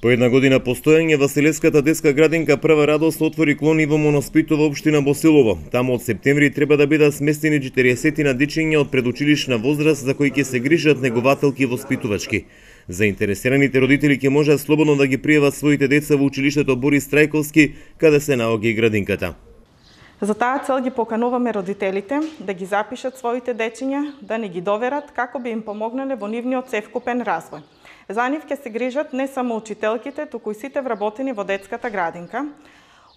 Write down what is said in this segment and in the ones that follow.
По една година постојање Василевската детска градинка Прва радост отвори клони во Моноспитова општина Босилово. Таму од септември треба да бидат сместени 40 на дечиња од предучилишна возраст за кои ќе се грижат негователки воспитувачки. Заинтересираните родители ќе можат слободно да ги пријават своите деца во училиштето Борис Трајковски, каде се наоѓа и градинката. За таа цел ги покануваме родителите да ги запишат своите дечиња, да не ги доверат како би им помогнале во нивниот севкупен развој. За нив ќе се грижат не само учителките, туку и сите вработени во детската градинка.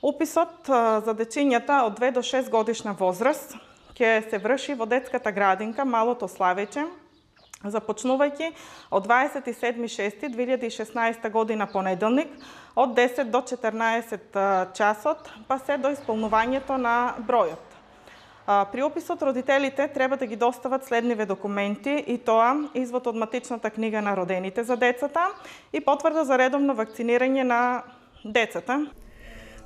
Уписот за дечињата од 2 до 6 годишна возраст ќе се врши во детската градинка Малото Славече, започнувајќи од 27.6.2016 година понеделник од 10 до 14 часот, па се до исполнувањето на бројот. При описот родителите треба да ги достават следниве документи и тоа извод од матичната книга на родените за децата и потврда за редовно вакцинирање на децата.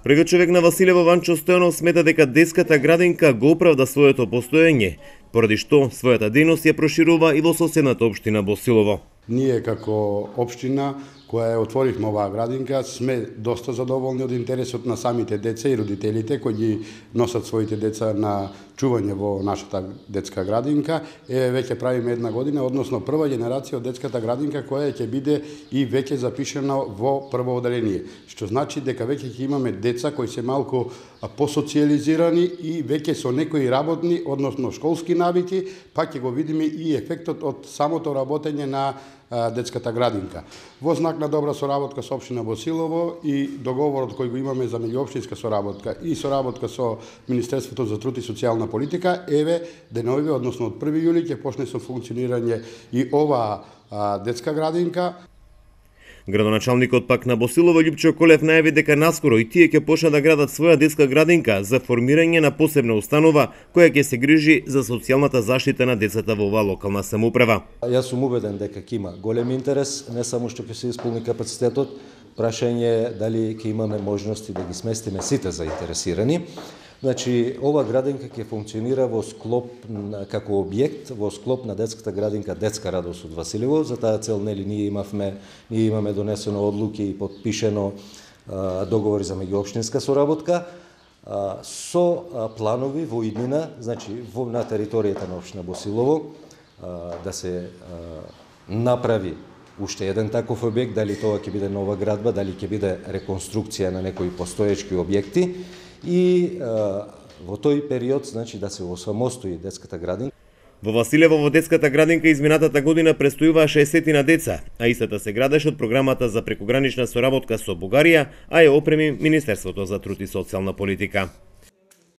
Првиот човек на Василево Ванчо Стојанов смета дека детската градинка го оправда своето постоење, поради што својата дејност ја проширува и во соседната општина Босилово. Ние како општина која ја отворивме оваа градинка, сме доста задоволни од интересот на самите деца и родителите кои ги носат своите деца на чување во нашата детска градинка. Е, веќе правиме една година, односно прва генерација од детската градинка која ќе биде и веќе запишена во прво оделение. Што значи дека веќе ќе имаме деца кои се малку посоциализирани и веќе со некои работни, односно школски навики, па ќе го видиме и ефектот од самото работење на детската градинка. Во знак на добра соработка со Обшина Босилово и договорот кој го имаме за меѓуопштинска соработка и соработка со Министерството за труд и социјална политика, еве деновиве, односно од 1 јули ќе почне со функционирање и оваа детска градинка. Градоначалникот пак на Босилово Љупчо Колев најави дека наскоро и тие ќе почнат да градат своја детска градинка за формирање на посебна установа која ќе се грижи за социјалната заштита на децата во оваа локална самоуправа. Јас сум убеден дека ќе има голем интерес, не само што ќе се исполни капацитетот, прашање е дали ќе имаме можности да ги сместиме сите заинтересирани. Значи, ова градинка ќе функционира во склоп како објект во склоп на детската градинка Детска радост од Василево. За таа цел нели ние имавме ние имаме донесено одлуки и подпишено а, договори за меѓуопштинска соработка а, со а, планови во иднина, значи во на територијата на општина Босилово да се направи уште еден таков објект, дали тоа ќе биде нова градба, дали ќе биде реконструкција на некои постоечки објекти и во тој период значи да се осамостои детската градинка. Во Василево во детската градинка изминатата година престојуваа 60 на деца, а истата се градеше од програмата за прекогранична соработка со Бугарија, а ја опреми Министерството за труд и социјална политика.